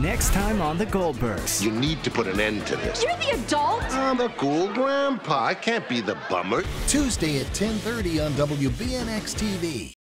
Next time on The Goldbergs. You need to put an end to this. You're the adult. I'm the cool grandpa. I can't be the bummer. Tuesday at 10:30 on WBNX TV.